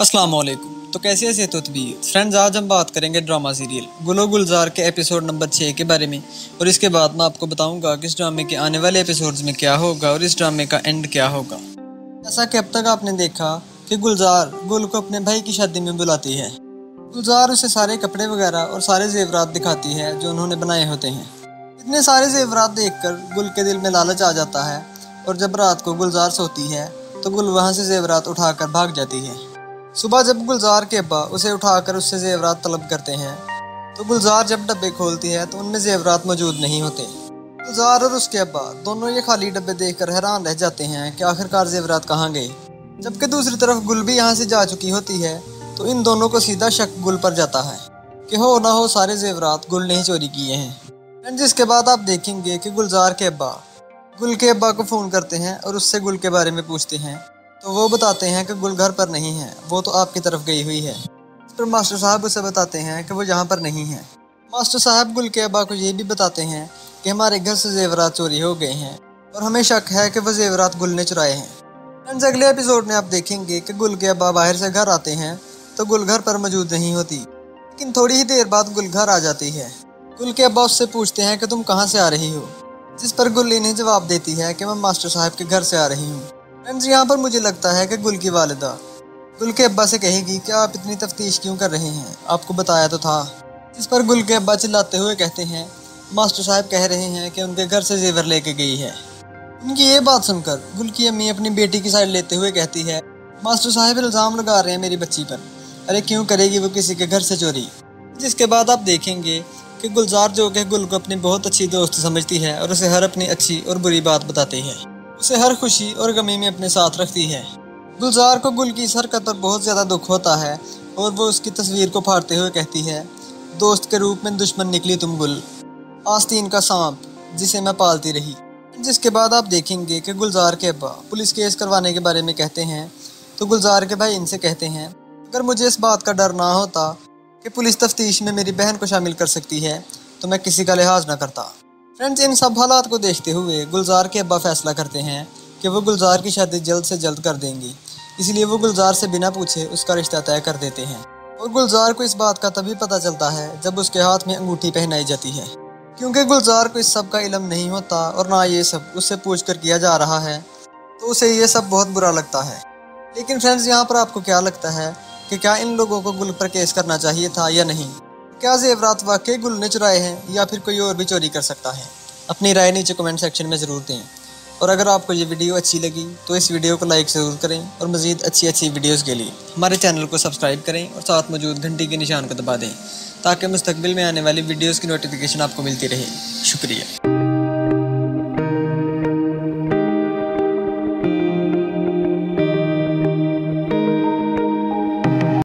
السلام علیکم۔ تو کیسی ایسے تو طبیعت فرینڈز آج ہم بات کریں گے ڈرامہ سیریل گلو گلزار کے ایپیسوڈ نمبر چھ کے بارے میں۔ اور اس کے بعد میں آپ کو بتاؤں گا کہ اس ڈرامے کے آنے والے ایپیسوڈز میں کیا ہوگا اور اس ڈرامے کا اینڈ کیا ہوگا۔ ایسا کہ اب تک آپ نے دیکھا کہ گلزار گل کو اپنے بھائی کی شادی میں بلاتی ہے۔ گلزار اسے سارے کپڑے وغیرہ اور سارے زیورات دکھاتی ہے جو انہوں نے بنائے ہوتے ہیں۔ اتنے سارے زیورات دیکھ کر گل کے دل میں لالچ آ جاتا ہے اور جب رات کو گلزار سوتی ہے تو گل وہاں سے زیورات اٹھا کر بھاگ جاتی ہے۔ صبح جب گلزار کے ابا اسے اٹھا کر اس سے زیورات طلب کرتے ہیں، تو گلزار جب ڈبے کھولتی ہے تو ان میں زیورات موجود نہیں ہوتے۔ گلزار اور اس کے ابا دونوں یہ خالی ڈبے دیکھ کر حیران رہ جاتے ہیں کہ آخر کار زیورات کہاں گئے۔ جبکہ دوسری طرف گل بھی یہاں سے جا چکی ہوتی ہے، تو ان دونوں کو سیدھا شک گل پر جاتا ہے کہ ہو نہ ہو سارے زیورات گل نے ہی چوری کیے ہیں۔ جس کے بعد آپ دیکھیں گے کہ گلزار کے ابا، گل کے ابا کو فون کرتے ہیں اور اس سے گل کے بارے میں پوچھتے ہیں تو وہ بتاتے ہیں کہ گل گھر پر نہیں ہے، وہ تو آپ کی طرف گئی ہوئی ہے۔ پھر ماسٹر صاحب اسے بتاتے ہیں کہ وہ یہاں پر نہیں ہے ماسٹر صاحب گل کے ابا کو یہ بھی بتاتے ہیں کہ ہمارے گھر سے زیورات چوری ہو گئے ہیں اور ہمیں شک ہے کہ وہ زیورات گل نے چرائے ہیں۔ فرینڈز اگلے ایپیسوڈ میں آپ دیکھیں گے کہ گل کے ابا باہر سے گھر آتے ہیں تو گل گھر پر موجود نہیں ہوتی، لیکن تھوڑی ہی دیر بعد گل گھر آ جاتی ہے۔ گل کے ابا اس سے پوچھتے ہیں کہ تم کہاں سے آ رہی ہو؟ جس پر گل انہیں جواب دیتی ہے کہ میں ماسٹر صاحب کے گھر سے آ رہی ہوں۔ فرینڈز یہاں پر مجھے لگتا ہے کہ گل کی والدہ۔ گل کے ابا سے کہے گی کہ آپ اتنی تفتیش کیوں کر رہے ہیں؟ آپ کو بتایا تو تھا۔ جس پر گل کے ابا چلاتے ہوئے کہتے ہیں، ماسٹر صاحب کہہ رہے ہیں کہ ان کے گھر سے زیور لے کے گئی ہے۔ ان کی یہ بات سن کر گل کی امی اپنی بیٹی کی سائڈ لیتے ہوئے کہتی ہے، ماسٹر صاحب الزام لگا رہے ہیں میری بچی پر۔ ارے، کیوں کرے گی وہ کسی کے گھر سے چوری؟ جس کے بعد آپ دیکھیں گے کہ گلزار جو کہ گل کو اپنی بہت اچھی دوست سمجھتی ہے اور اسے ہر اپنی اچھی اور بری بات بتاتی ہے۔ اسے ہر خوشی اور غمی میں اپنے ساتھ رکھتی ہے۔ گلزار کو گل کی اس حرکت پر بہت زیادہ دکھ ہوتا ہے اور وہ اس کی تصویر کو پھاڑتے ہوئے کہتی ہے، دوست کے روپ میں دشمن نکلی تم گل۔ آستین کا سانپ، جسے میں پالتی رہی۔ جس کے بعد آپ دیکھیں گے کہ گلزار کے ابا پولیس کیس کروانے کے بارے میں کہتے ہیں۔ تو گلزار کے بھائی ان سے کہتے ہیں، اگر مجھے اس بات کا ڈر نہ ہوتا کہ پولیس تفتیش میں میری بہن کو شامل کر سکتی ہے، تو میں کسی کا لحاظ نہ کرتا۔ فرینڈز ان سب حالات کو دیکھتے ہوئے گلزار کے ابا فیصلہ کرتے ہیں کہ وہ گلزار کی شادی جلد سے جلد کر دیں گی اس لیے وہ گلزار سے بنا پوچھے اس کا رشتہ طے کر دیتے ہیں اور گلزار کو اس بات کا تبھی پتہ چلتا ہے جب اس کے ہاتھ میں انگوٹھی پہنائی جاتی ہے کیونکہ گلزار کو اس سب کا علم نہیں ہوتا اور نہ یہ سب اس سے پوچھ کر کیا جا رہا ہے تو اسے یہ سب بہت برا لگتا ہے لیکن فرینڈز یہاں پر آپ کو کیا لگتا ہے کہ کیا ان لوگوں کو گل پر کیس کرنا چاہیے تھا یا نہیں کیا زیورات واقعی گل نے چرائے ہیں یا پھر کوئی اور بھی چوری کر سکتا ہے؟ اپنی رائے نیچے کمنٹ سیکشن میں ضرور دیں۔ اور اگر آپ کو یہ ویڈیو اچھی لگی تو اس ویڈیو کو لائک ضرور کریں اور مزید اچھی اچھی ویڈیوز کے لیے ہمارے چینل کو سبسکرائب کریں اور ساتھ موجود گھنٹی کے نشان کو دبا دیں تاکہ مستقبل میں آنے والی ویڈیوز کی نوٹیفیکیشن آپ کو ملتی رہے۔ شکریہ۔